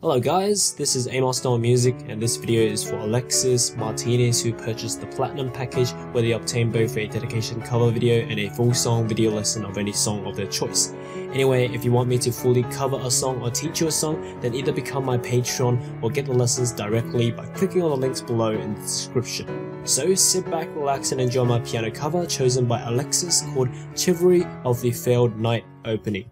Hello guys, this is Amosdoll Music and this video is for Alexis Martinez who purchased the Platinum package where they obtain both a dedication cover video and a full song video lesson of any song of their choice. Anyway, if you want me to fully cover a song or teach you a song, then either become my Patreon or get the lessons directly by clicking on the links below in the description. So sit back, relax and enjoy my piano cover chosen by Alexis called Chivalry of the Failed Knight Opening.